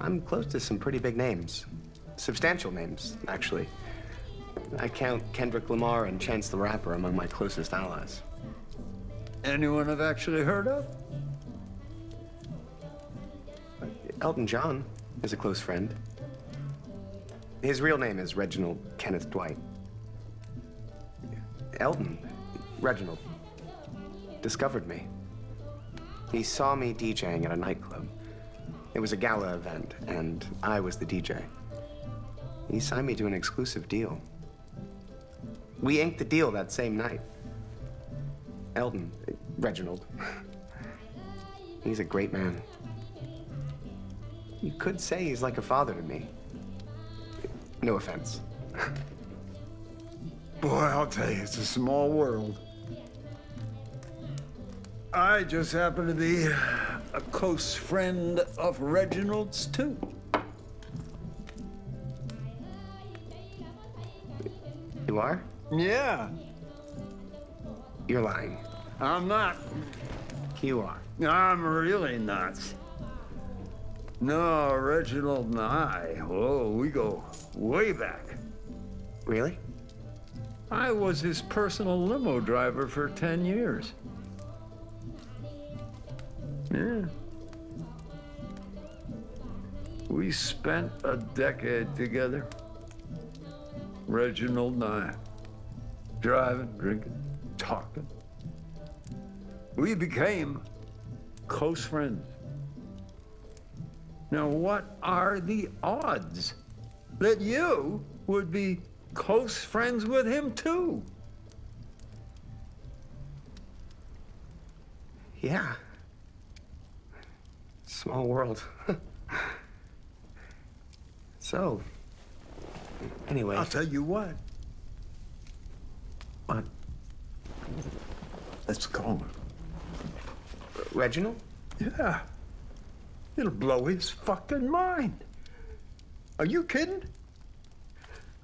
I'm close to some pretty big names. Substantial names, actually. I count Kendrick Lamar and Chance the Rapper among my closest allies. Anyone I've actually heard of? Elton John is a close friend. His real name is Reginald Kenneth Dwight. Elton, Reginald, discovered me. He saw me DJing at a nightclub. It was a gala event, and I was the DJ. He signed me to an exclusive deal. We inked the deal that same night. Elton, Reginald. He's a great man. You could say he's like a father to me. No offense. Boy, I'll tell you, it's a small world. I just happen to be a close friend of Reginald's, too. You are? Yeah, You're lying. I'm not. You are. I'm really not. No, Reginald and I, oh, we go way back. Really? I was his personal limo driver for 10 years. Yeah. We spent a decade together. Reginald and I. Driving, drinking, talking. We became close friends. Now, what are the odds that you would be close friends with him, too? Yeah. Small world. so, anyway. I'll tell you what. What? Let's call him. Reginald? Yeah. It'll blow his fucking mind. Are you kidding?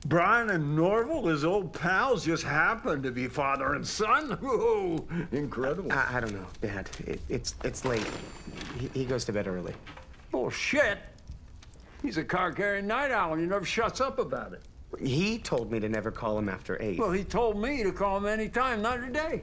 Brian and Norval, his old pals, just happened to be father and son. Whoa, incredible. I, I don't know, Dad. It, it's it's late. He, he goes to bed early. Oh, Bullshit. He's a car carrying night owl and he never shuts up about it. He told me to never call him after eight. Well, he told me to call him any time, not a day.